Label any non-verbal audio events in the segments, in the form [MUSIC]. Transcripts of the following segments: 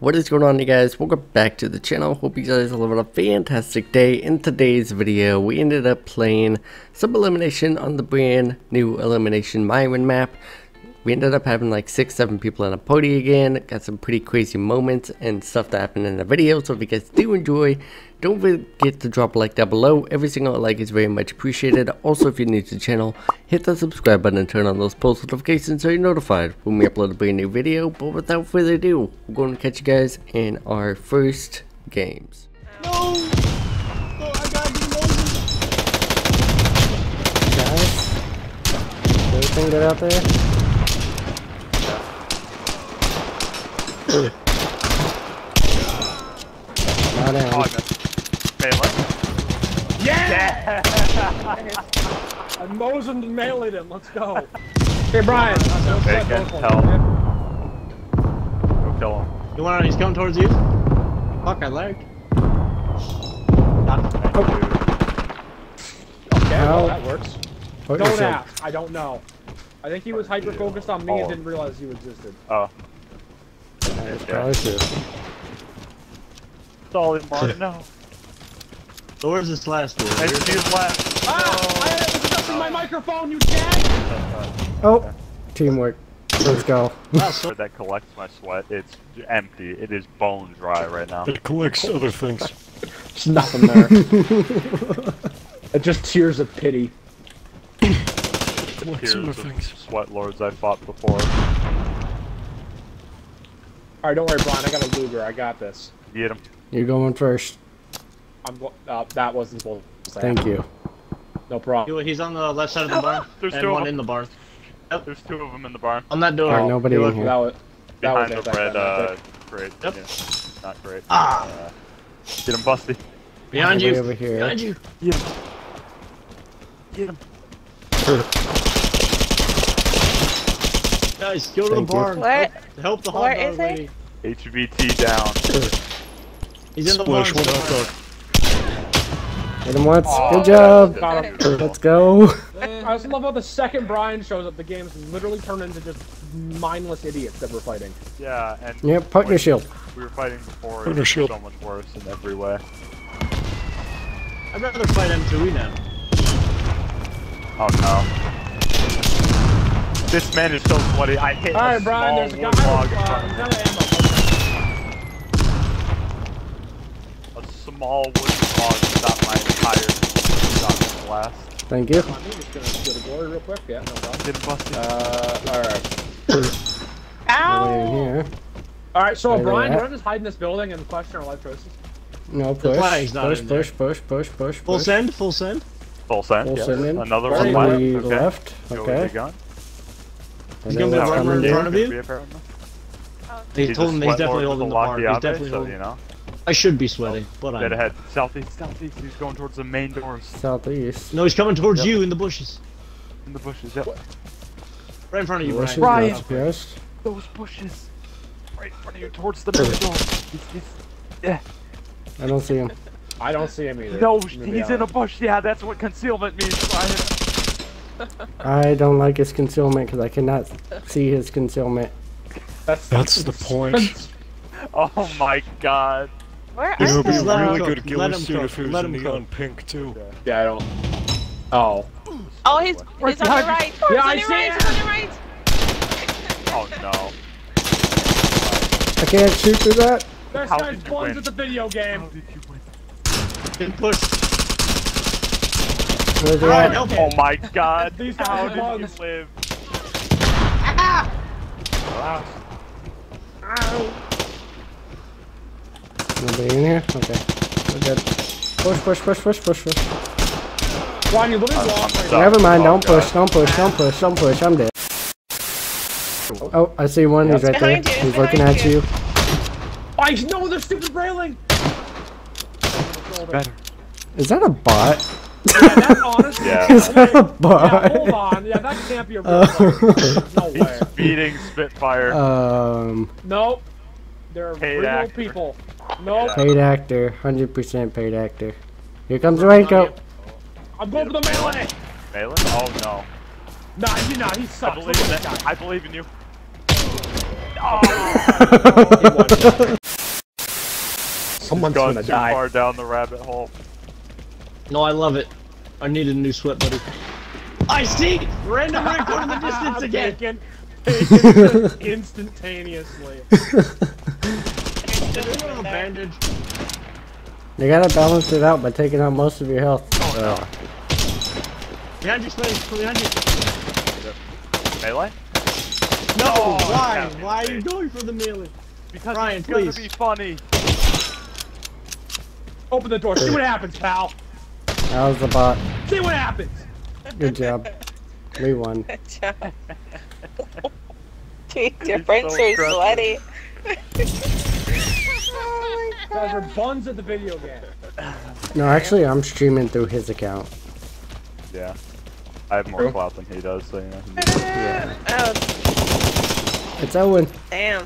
What is going on you guys? Welcome back to the channel. Hope you guys are having a fantastic day. In today's video, we ended up playing some elimination on the brand new Elimination Myren map. We ended up having like 6-7 people in a party again. Got some pretty crazy moments and stuff that happened in the video. So if you guys do enjoy, don't forget to drop a like down below. Every single like is very much appreciated. Also, if you're new to the channel, hit the subscribe button and turn on those post notifications so you're notified when we upload a brand new video. But without further ado, we're going to catch you guys in our first games. No! No, I gotta. Guys, everything good out there? Not down. Oh, I missed. Melee. Yeah! I Mosened and meleeed him. Let's go. Hey, Brian. Don't Okay, set can't tell. ones, Go kill him. You want? He's coming towards you. Fuck, I lagged. Not Thank. Okay, well, that works. Put Don't yourself- ask. I don't know. I think he was hyper focused on me and oh. didn't realize you existed. Oh. That's Yeah. probably true. Solid Mark, no. So where's this last one? And she's left. Ah! I had it adjusting my microphone, you jag! Oh, teamwork. Let's go. Ah, [LAUGHS] That collects my sweat. It's empty. It is bone dry right now. It collects other things. There's nothing there. [LAUGHS] it just tears of pity. Collects Tears of things. sweat lords I fought before. Alright, don't worry, Brian. I got a Luger. I got this. Get him. You're going first. I'm. go- Uh, that wasn't supposed to say. Thank you. No problem. He's on the left side of the [LAUGHS] barn. There's and two of one them. in the barn. Yep. There's two of them in the barn. On that door. Alright, nobody You in here. That was. That Behind was the anti- red, uh, crate. Yep. Yeah. Not great. Ah. Uh, get him, Busty. Behind Nobody you. over here. Behind you. Get him. Get him. Guys, go to Thank the you. barn. Where- Help, help the hot where dog is he? HVT down. He's in the barn. Splash one hot. Hit him once. Aw. Good job. Let's go. I also love how the second Brian shows up, the game's literally turned into just mindless idiots that we're fighting. Yeah, and Yep, partner when shield. We were fighting before. Partner It was shield. so much worse in every way. I'd rather fight M2E now. Oh no. This man is so sweaty. I hit Alright, a Brian, small there's a guy wood with log uh, front of he's me. out of ammo. A small wooden log stopped my entire shotgun blast. Thank you. I'm just gonna go to glory real quick. Yeah, no problem. Get him busted. Uh, alright. [COUGHS] Ow! Alright, so Brian, at? you wanna just hide in this building and question our life choices? No push. flag's not Push, in there. push, push, push, push, Full send. Full send. Full send. Full yes. send in. Another Very one On left. the Okay. left. Go with Okay. the gun. I He's know gonna be what's right in front of you? Oh, be a pair of them. He He's told him he's definitely holding the a barn. He's Lockheed definitely so holding. you know. I should be sweating, oh, but Dead I'm. ahead. Southeast, [LAUGHS] southeast. He's going towards the main doors. Southeast. No, he's coming towards Yep. you in the bushes. In the bushes. Yep. Right in front of you, Bushes, Brian. northwest. Those bushes. Right in front of you towards the main door. He's, he's, yeah. I don't see him. I don't see him either. No, I'm gonna be he's in a bush. Yeah, that's what concealment means, Brian. I don't like his concealment because I cannot see his concealment. That's, That's the [LAUGHS] point. Oh my god. Where It are would be Just let him really good Let ghillie suit if it was in neon pink too. Yeah, I don't. Oh. Oh, he's, he's on your behind right. He's Yeah, on I your see right. him. He's on your right. Oh no. I can't shoot through that. This How guy's did you buns win? at the video game. How did you win? Been pushed. Where's he at? Oh my god. These guys How are did you buns. live? Nobody in here? Okay. We're good. Push, push, push, push, push, push. Brian, you literally walk right Never mind, Oh, don't God. push, don't push, don't push, don't push, I'm dead. Oh, I see one, he's right there. You, He's looking behind at you. you. I know the stupid railing! Better. Is that a bot? Yeah, that's [LAUGHS] honestly. Yeah. Is that a Yeah, hold on. Yeah, that can't be a real Uh, [LAUGHS] one. No way. Beating Spitfire. um, Nope. They're Paid real actor. people. Nope. paid actor, 100% paid actor. Here comes Ranko. I'm going for the melee. Malin? Oh no. Nah, he nah, he I sucks. believe in that. I believe in you. He [LAUGHS] won. Someone's Gone gonna too die. far down the rabbit hole. No, I love it. I need a new sweat buddy. I see! Random record in the [LAUGHS] distance again! Bacon. Bacon [LAUGHS] instantaneously. a [LAUGHS] bandage. You gotta balance it out by taking out most of your health. Ugh. Behind you, Spade. Behind you. Melee? No! Oh, why? yeah, Why are you going for the melee? Because Ryan, it's gonna be funny. Open the door. See what happens, pal. That was the bot. See what happens. Good job. We won. Good job. [LAUGHS] Dude, your friends so are aggressive. sweaty. Guys are buns at the video game. No, actually, I'm streaming through his account. Yeah. I have more True. clout than he does, so you know. Yeah. [LAUGHS] Oh, It's Owen. damn.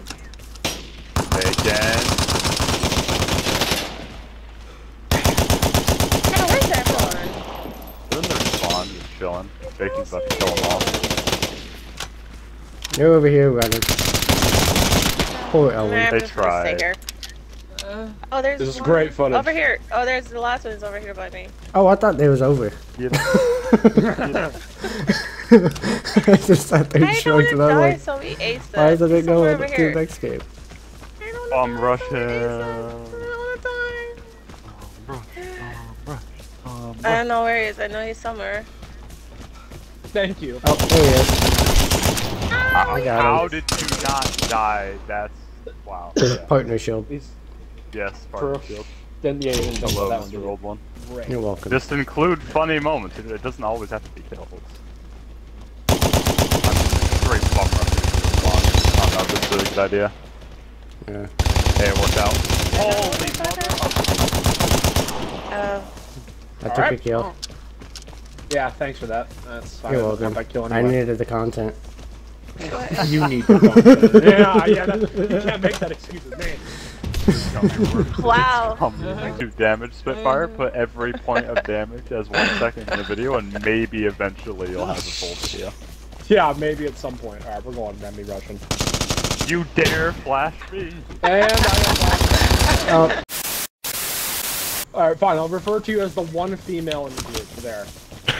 Bacon. Oh, where's everyone? They're in their spawn, just chilling. Bacon's about to kill them all. You're over here running. Poor I'm Owen. They to tried. sticker. Oh, there's This is one great footage. Over here. Oh, there's the last one's over here by me. Oh, I thought they was over. [LAUGHS] You know, I just sat there I and shrugged and I'm like, so we aced why it. isn't it going over to the next game? I don't I'm um, know, so we Russian. aced it. I don't want to die. Um, um, I don't know where he is. I know he's somewhere. Thank you. Oh, there he is. how, I got him. how did you not die? That's wow. [COUGHS] Partner shield. He's Yes, part of shield. then yeah, you didn't Hello, that one. Mr. Old One. Great. You're welcome. Just include funny moments. It it doesn't always have to be kills. I'm straight rush. Oh no, this is a good idea. Yeah. Hey, it worked out. Holy Oh, I took a Alright. kill. Yeah, thanks for that. That's fine. You're welcome. By killing I needed the content. You need to [LAUGHS] go. yeah, yeah. That, you can't make that excuse with me. wow. Um, do damage Spitfire, put every point of damage as one second in the video, and maybe eventually you'll have a full video. Yeah, maybe at some point. All right, we're going Remy Russian. You dare flash me? And I am. Oh, [LAUGHS] All right, fine. I'll refer to you as the one female in the group. There.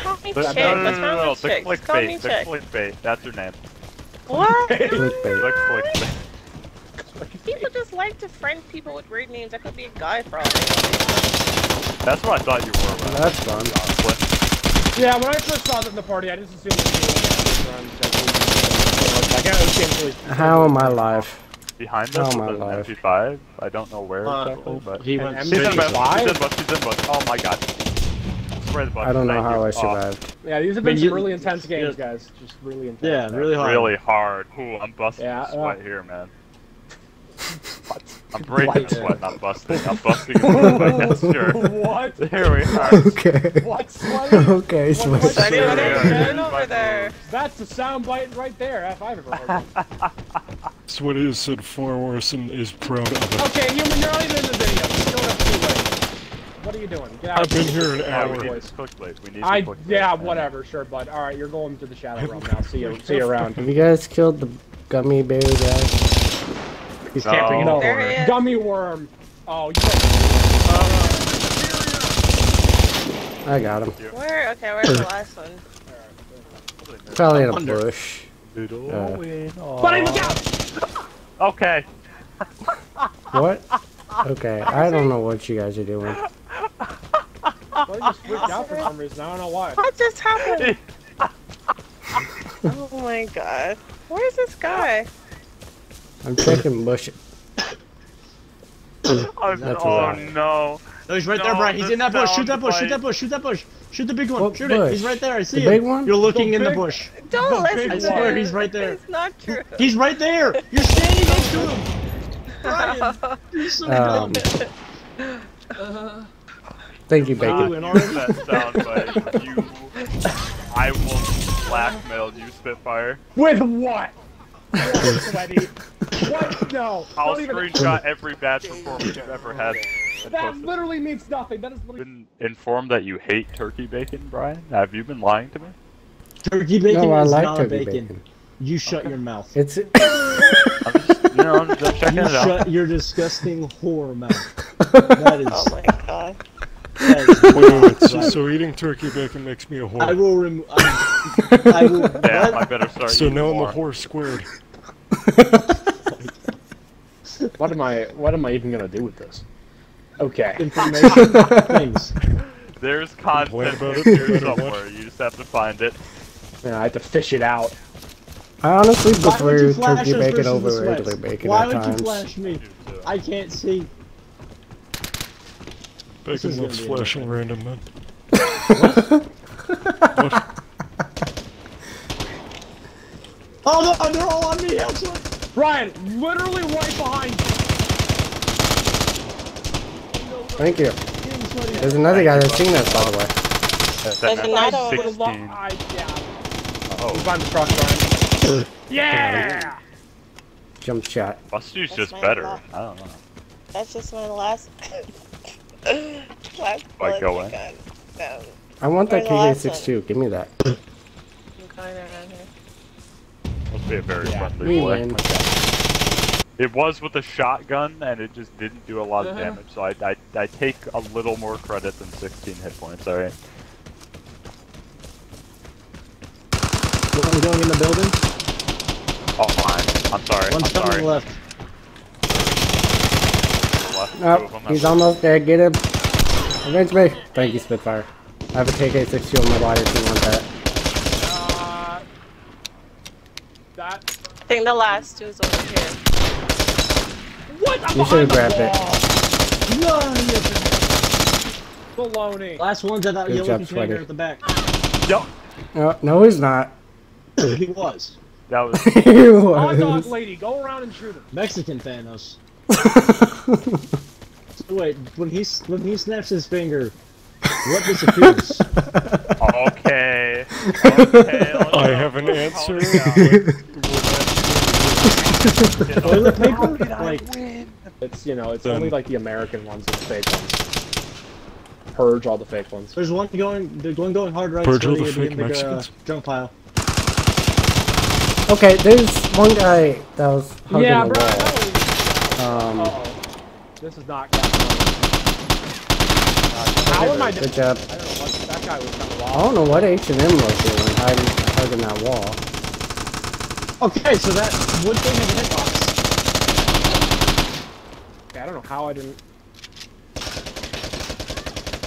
Call me The, chick. no, no, What's no, no, wrong no, with the chicks? Call me clickbait, the chick. clickbait, that's her name. What? [LAUGHS] clickbait. The clickbait. People just like to friend people with weird names. That could be a guy for all. That's what I thought you were, Ryan, That's fun. honestly. Yeah, when I first saw that in the party, I just assumed that you were friends. Like, I was. How am I live? Behind Oh us my is an life. MP5. I don't know where Uh, exactly, but he went M- she's in straight bush. MP5? She's in bush. She's in bush. Oh my god. Spray the bush. I don't know Thank how. I Oh, survived. Yeah, these have I mean, been some really intense games, yeah. guys. Just really intense. Yeah, really hard. really hard. Ooh, I'm busting Yeah, a sweat uh, here, man. [LAUGHS] I'm breaking What? a sweat, not busting. I'm busting a sweat, [LAUGHS] yes, sure. what? Here we are. Okay. What? Sweaty? [LAUGHS] Okay, What- what- switch. Sonny, what are Yeah, you yeah, doing yeah. over there? That's a sound bite right there, if I've ever heard one. Sweaty has said far worse and is proud of it. Okay, human, you're not even in the video. You're doing it too late. What are you doing? Get out I've of been here. here an Yeah, we need Boys. this. We need I some yeah, man. whatever, sure, bud. All right, you're going to the shadow realm now. See you, see you around. Have you guys killed the gummy bear guy? He's No. camping in the There he corner. is. Gummy worm. Oh, you I got him. Where? Okay, where's the last one? Probably in a Under. bush. Uh, buddy, look out! Okay. what? Okay, I don't know what you guys are doing. Buddy just freaked out for some reason. I don't know why. [LAUGHS] What just happened? [LAUGHS] oh my god. Where's this guy? I'm checking bush. Oh, That's oh right. no. No, he's right No, there, Brian. He's in that bush. Shoot that bush. Shoot that bush. Shoot that bush. Shoot the big one. What Shoot it. He's right there. I see The him. big one? You're looking The in the bush. [LAUGHS] Don't The listen to one. I swear him. he's right there. It's not true. He's right there. You're standing next to him. Brian, you're so Um, good. Thank you, Bacon. and already. that sound bite. You. I will blackmail you, Spitfire. With what? [LAUGHS] What, Sweaty? No. I'll don't even. screenshot every bad performance you've ever had. That post it. literally means nothing. That is literally. been informed that you hate turkey bacon, Brian? Have you been lying to me? Turkey bacon No, I is like not turkey bacon. bacon. You shut your mouth. It's I'm just, you know, I'm just checking You it out. shut your disgusting whore mouth. [LAUGHS] That is. Oh my god. That is [LAUGHS] Wait, wait, wait. So, so eating turkey bacon makes me a whore. I will remove. I, [LAUGHS] I will. Yeah, what? I better start So eating now I'm a whore squared. [LAUGHS] What am I? What am I even gonna do with this? Okay. information things. There's Complain content about it, here no matter what. somewhere. You just have to find it. Yeah, I have to fish it out. I honestly Why would you prefer turkey bacon over the regular bacon Why at would times. you flash me? I can't see. This Bacon is loves gonna be flashing random men. [LAUGHS] Oh no, they're all on me. Actually. Brian, literally right behind you. Thank you. There's another guy that's seen us, by the way. that's There's another- 16. I, yeah. Oh, He's behind the truck, Brian. [LAUGHS] yeah. Jump shot. Buster's That's just better. luck. I don't know. That's just my last. [LAUGHS] last Like go I in? I want that Where's the last KK6 too. Give me that. [LAUGHS] I'm going around here. Must be a very Yeah. friendly boy. It was with a shotgun, and it just didn't do a lot of Uh-huh. damage. So I, I, I take a little more credit than 16 hit points. All right. One going in the building. Oh, fine. I'm sorry. One's I'm coming sorry. left. Left, two Oh, he's almost there. Get him. Avenge me. Thank you, Spitfire. I have a KK6 on my body if you want that. Uh, that. I think the last two is over here. What? I'm You should've behind the grabbed it. wall. No, yes. Baloney. Last one's at that Good yellow job, container Sweaty. at the back. Yup. Oh, no, he's not. he was. That was. [LAUGHS] he Hot dog was. lady, go around and shoot him. Mexican Thanos. So wait, when he when he snaps his finger, what disappears? Okay. Okay. let's I have an answer. calm it down. Toilet paper? How did I Like? It's you know, it's Done. only like the American ones and the fake ones. Purge all the fake ones. there's one going, there's one going hard right. Purge all Sweaty, the in fake uh, junk pile. Okay, there's one guy that was hugging yeah, the bro. wall. Um, Uh oh. This is not Captain How am I? I good job. don't know what that guy was kind of I don't know what H and M was doing, hiding, hugging that wall. Okay, so that would thing have a hitbox. Yeah, I don't know how I didn't.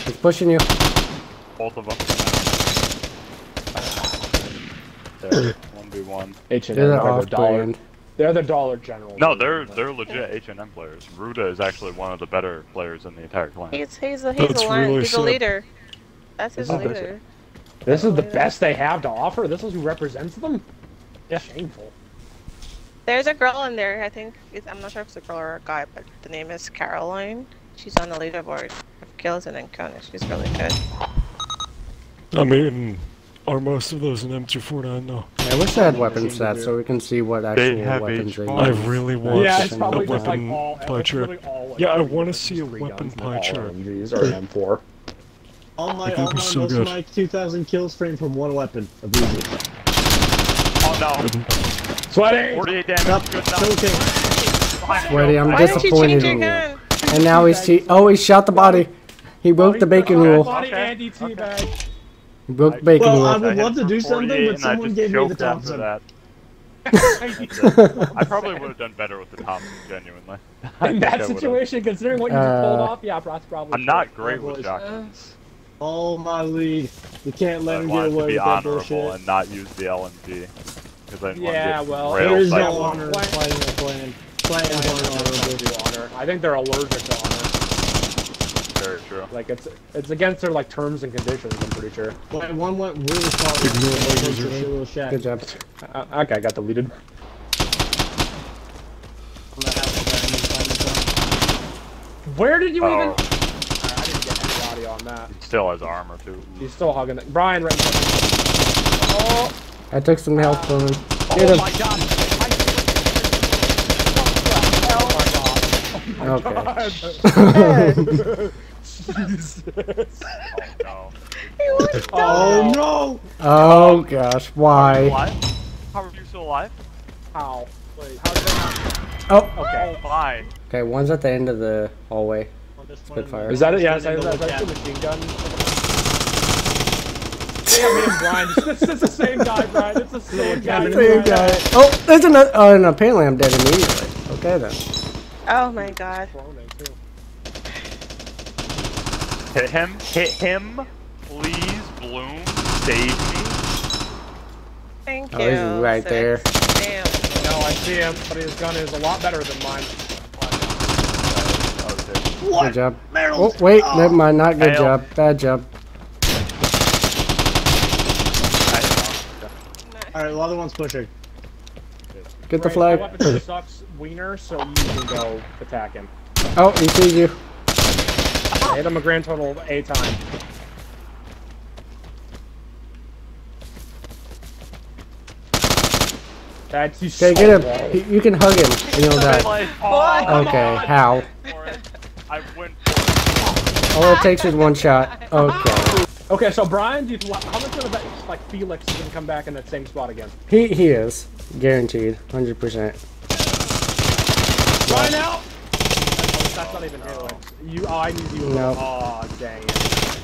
He's pushing you. Both of them. There. One v one. H and They're M. the They're the off dollar. brand. They're the Dollar General. No, they're they're legit H and M players. Ruda is actually one of the better players in the entire clan. He's he's a he's That's a really he's a leader. That's his This the- leader. This is the Yeah. best they have to offer. This is who represents them. Yeah, shameful. There's a girl in there. I think it's, I'm not sure if it's a girl or a guy, but the name is Caroline. She's on the leaderboard of kills and encounters. She's really good. I mean, are most of those in M249 though? I wish I had weapon stats so we can see what actual have weapons each they one. I really want Yeah, it's a probably a just like weapon all. pie chart. like, Yeah, I wanna see a three weapon guns, pie all chart. MGs or M4. All my, think all my, so most good. of my 2,000 kills frame from one weapon of. Oh no! Sweaty. 48 damage. Stop Good enough. Sweaty, I'm Why disappointed in you. gun? And now he's te- oh he shot the body. He broke the bacon Okay. rule. Body Okay. Andy teabag. He broke the bacon Well, I would hit love to do something, but someone gave me the Thompson. that. [LAUGHS] I probably would have done better with the Thompson, genuinely. In [LAUGHS] that situation, considering what you just pulled Uh, off, yeah, that's probably. I'm true. not great with boys. shotguns. Oh my lead. You can't let I him get wanted to away be with that honorable bullshit. and not use the LMG. Because I didn't Yeah, want to get well, There is no honor in fighting a clan. Clans I aren't don't honorable. do honor. I think they're allergic to honor. Very true. Like it's it's against their like terms and conditions. I'm pretty sure. Wait, one went really far. Ignore my Close to user. the little shack. Good job. Uh, okay, I got deleted. I'm gonna have to find him, find him some. Where did you even? Oh, Alright, I didn't get any audio on that. he still has armor too. He's still hugging it. Brian, right. in front of you. Oh, I took some health from him. Oh Get him. my god! oh my god. Okay. [LAUGHS] [LAUGHS] Jesus. Oh no. Oh no! Oh gosh, why? What? How are you still alive? How? Wait, how did they? Oh, Okay. Oh my. okay, one's at the end of the hallway. On this Spitfire. Is that it? Yeah, is that, that, is that the machine gun? Yeah, me Brian. It's, it's the same guy, Brian. It's the same guy. Same Same guy. Oh, there's another. Oh, uh, and apparently I'm dead immediately. Okay then. Oh my god. Hit him. Hit him. Please, Bloom. Save me. Thank you. Oh, he's right Six. there. Damn. No, I see him, but his gun is a lot better than mine. Oh, shit. Good job. Oh, Meryl's- wait, never mind. Not good Fail. job. Bad job. Alright, the other one's pushing. Get the flag. My weapon sucks, Wiener, so you can go attack him. Oh, he sees you. I hit him a grand total of eight times. That's he's Okay, so get him. low. You can hug him and you'll I die. oh, Okay, how? I went for All it takes is one shot. Okay. Okay, so Brian, do you, how much of that, like Felix is gonna come back in that same spot again? He he is guaranteed, hundred percent. Brian out. That's, that's not even Felix. You, oh, I need you. Nope. Oh, dang it.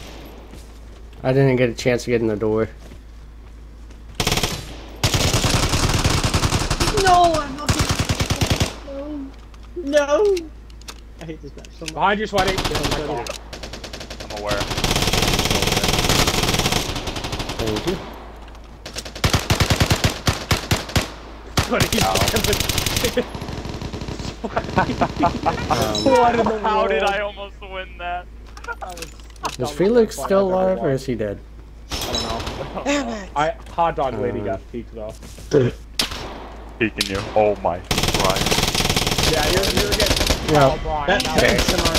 I didn't get a chance to get in the door. No, I'm not. No. No. I hate this match so much. Behind you, sweaty. Oh. I'm aware. Thank you. Sweaty. Um, What in the How did? I almost win that? is Felix still alive or is he dead? I don't know. Damn it. I hot dog lady Uh, got peeked though. Peeking you. Oh my. Brian. Yeah, you're, you're getting. Yeah. Brian. That, now- thanks, am I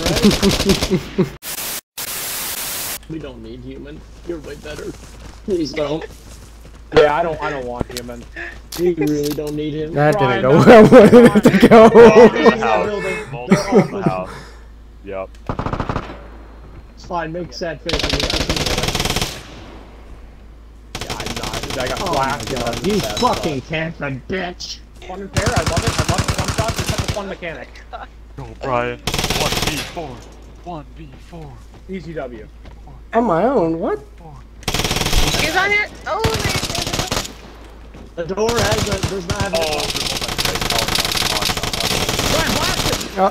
right? [LAUGHS] we don't need human. You're way better. Please don't. Yeah, I don't. I don't want human. We [LAUGHS] really don't need him. That Brian, [LAUGHS] didn't go no. where I wanted it to Multiple go. in the house. building. Multiple in the house. Yep. It's fine, make sad face. and got him. Yeah, I'm not. I got Oh my flashed. god, you fucking camping bitch. Fun and fair. I love it. I love the fun shots. It's such a fun mechanic. Go, Brian. 1v4. 1v4. Easy W. On my own, what? He's on your. Oh, nice. The door has a, does not have Oh, a there's one that Brian, blast it. Oh.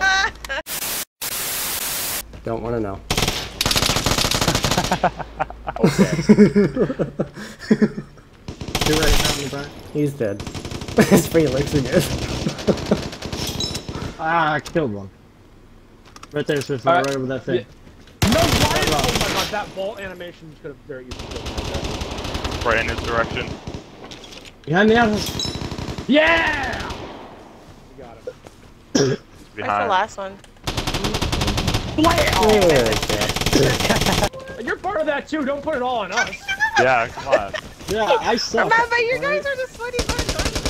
[LAUGHS] Don't want [LAUGHS] [LAUGHS] to know. You're right, not me, Brian. He's dead. it's Felix again. Ah, I killed one. Right there, Swift, Alright. right over that thing. No, Brian. Oh my god, that vault animation could have very easily killed me. Right in his direction. Behind the house. Yeah. We got him. He's Where's the last one? [LAUGHS] You're part of that too. Don't put it all on us. [LAUGHS] Yeah, come on. Yeah, I suck. Remember, you guys are the sweaty ones. I'm just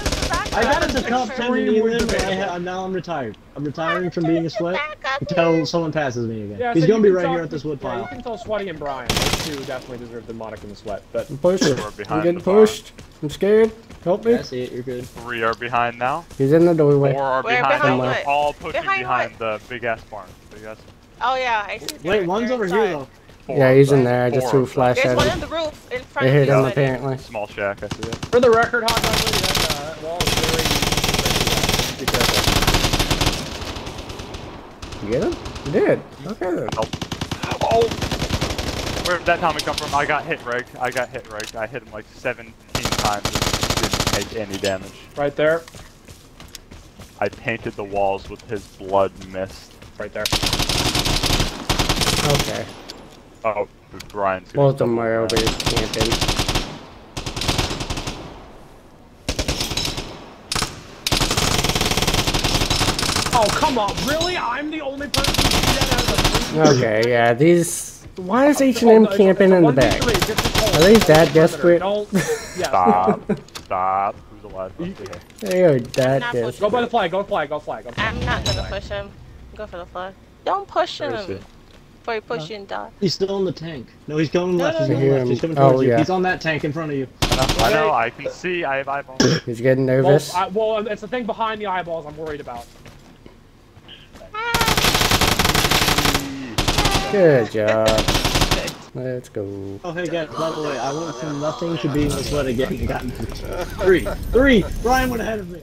the got into top 10 in Extremely England, but I debatable. ha- now I'm retired. I'm retiring from being a sweat until someone passes me again. Yeah, He's so gonna be right tell- here at this wood Yeah, you can tell Sweaty and Brian. Those two definitely deserve the Monic in the sweat. But I'm pushing. We're I'm getting the bar. pushed. I'm scared. Help me. Yeah, I see it, you're good. Three are behind now. He's in the doorway. Four are Where, behind. behind now. what? They're all pushing Behind behind, the big ass barn. Big ass. Oh yeah, I see. Wait, one's they're over here though. Four Yeah, he's in there. I just threw a flash There's at one him. on the roof in front They of hit you. him apparently. Small shack. I see it. for the record, hot dog lady, that uh, wall is very. Be careful. You get him? You did. Okay then. Oh! Where did that Tommy come from? I got hit, Reg. I got hit, Reg. I hit him like 17 times and take any damage. Right there. I painted the walls with his blood mist. Right there. Okay. Oh, Brian's gonna Both of them are over here camping. Oh come on, really? I'm the only person who can get out of the Okay, yeah, these. Why is H Oh, and M no, camping in the back? just a call. Are they that desperate? Don't. [LAUGHS] Yeah. Stop. Stop. Who's alive? Let's see here. They are dead. that pushing. Go by the flag. Go flag. Go flag. Go flag. I'm not gonna push him. Go for the flag. Don't push him. he? Before you push you and die. He's still in the tank. No, he's going No, left. no, He's going I hear left. He's coming towards Oh, you. yeah. He's on that tank in front of you. I know, I can see, I have eyeballs. [LAUGHS] He's getting Well, nervous. I, well, it's the thing behind the eyeballs I'm worried about. Good job. Let's go. Oh, hey guys, by the way, I went from nothing to being this wet again gotten three. Three! Brian went ahead of me.